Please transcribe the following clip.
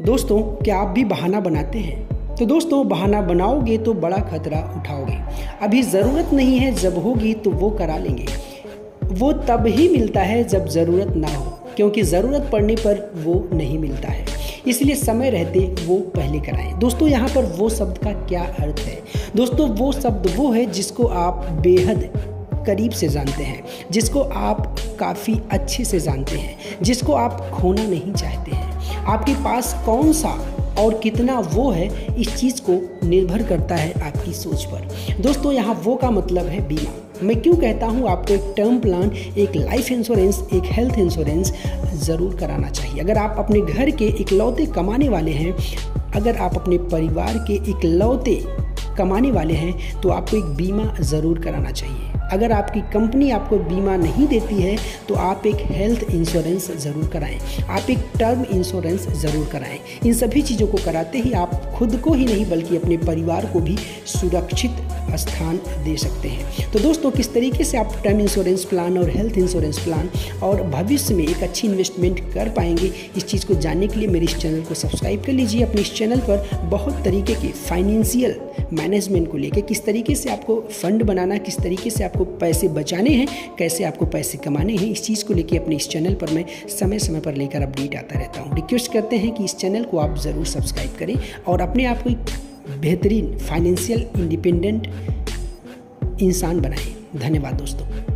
दोस्तों, क्या आप भी बहाना बनाते हैं? तो दोस्तों, बहाना बनाओगे तो बड़ा खतरा उठाओगे। अभी ज़रूरत नहीं है, जब होगी तो वो करा लेंगे। वो तब ही मिलता है जब ज़रूरत ना हो, क्योंकि ज़रूरत पड़ने पर वो नहीं मिलता है। इसलिए समय रहते वो पहले कराएँ। दोस्तों, यहाँ पर वो शब्द का क्या अर्थ है? दोस्तों, वो शब्द वो है जिसको आप बेहद करीब से जानते हैं, जिसको आप काफ़ी अच्छे से जानते हैं, जिसको आप खोना नहीं चाहते हैं। आपके पास कौन सा और कितना वो है, इस चीज़ को निर्भर करता है आपकी सोच पर। दोस्तों, यहाँ वो का मतलब है बीमा। मैं क्यों कहता हूँ, आपको एक टर्म प्लान, एक लाइफ इंश्योरेंस एक हेल्थ इंश्योरेंस ज़रूर कराना चाहिए। अगर आप अपने घर के इकलौते कमाने वाले हैं, अगर आप अपने परिवार के इकलौते कमाने वाले हैं तो आपको एक बीमा ज़रूर कराना चाहिए। अगर आपकी कंपनी आपको बीमा नहीं देती है तो आप एक हेल्थ इंश्योरेंस ज़रूर कराएँ। आप एक टर्म इंश्योरेंस ज़रूर कराएँ। इन सभी चीज़ों को कराते ही आप खुद को ही नहीं, बल्कि अपने परिवार को भी सुरक्षित स्थान दे सकते हैं। तो दोस्तों, किस तरीके से आप टर्म इंश्योरेंस प्लान और हेल्थ इंश्योरेंस प्लान और भविष्य में एक अच्छी इन्वेस्टमेंट कर पाएँगे, इस चीज़ को जानने के लिए मेरे इस चैनल को सब्सक्राइब कर लीजिए। अपने इस चैनल पर बहुत तरीके के फाइनेंशियल मैनेजमेंट को लेकर किस तरीके से आपको फंड बनाना, किस तरीके से आपको पैसे बचाने हैं, कैसे आपको पैसे कमाने हैं, इस चीज़ को लेकर अपने इस चैनल पर मैं समय समय पर लेकर अपडेट आता रहता हूँ। रिक्वेस्ट करते हैं कि इस चैनल को आप ज़रूर सब्सक्राइब करें और अपने आप को बेहतरीन फाइनेंशियल इंडिपेंडेंट इंसान बनाएँ। धन्यवाद दोस्तों।